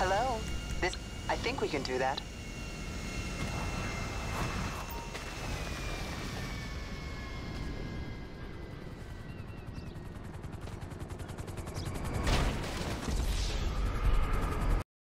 Hello? This... I think we can do that.